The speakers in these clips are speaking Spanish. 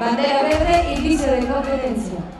Bandera verde, inicio de competencia.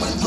going